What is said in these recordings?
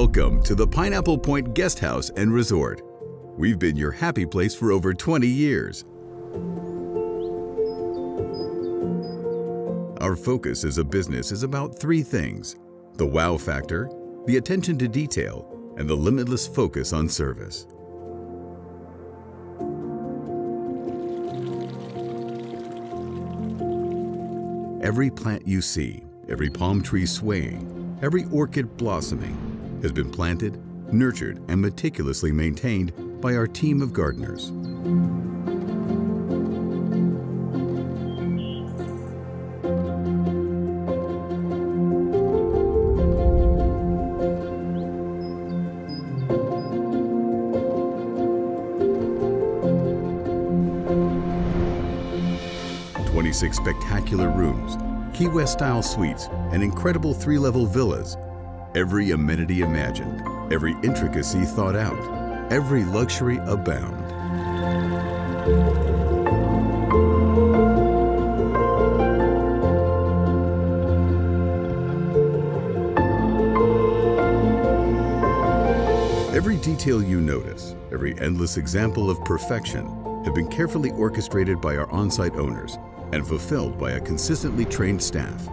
Welcome to the Pineapple Point Guest House and Resort. We've been your happy place for over 20 years. Our focus as a business is about three things the wow factor, the attention to detail, and the limitless focus on service. Every plant you see, every palm tree swaying, every orchid blossoming has been planted, nurtured, and meticulously maintained by our team of gardeners. Twenty-six spectacular rooms, Key West-style suites, and incredible three-level villas. Every amenity imagined, every intricacy thought out, every luxury abound. Every detail you notice, every endless example of perfection, have been carefully orchestrated by our on-site owners and fulfilled by a consistently trained staff.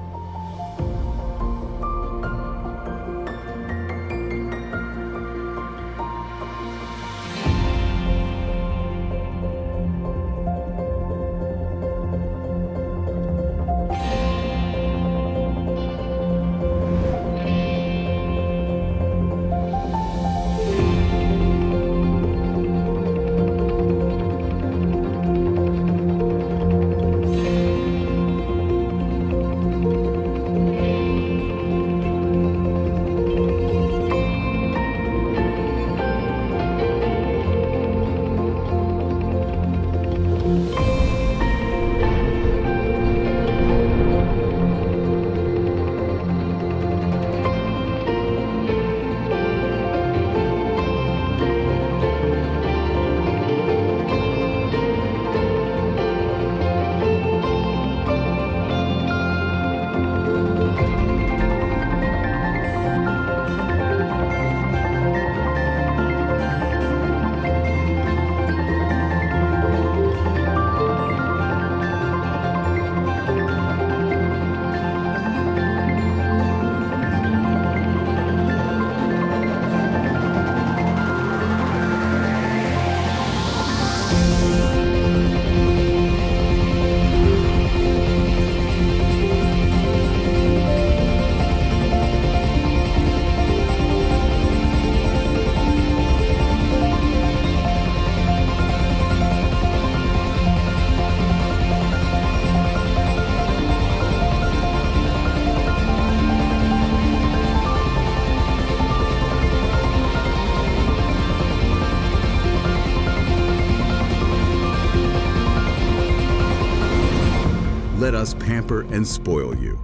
Us pamper and spoil you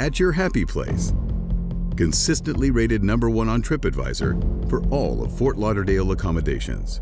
at your happy place. Consistently rated number one on TripAdvisor for all of Fort Lauderdale accommodations.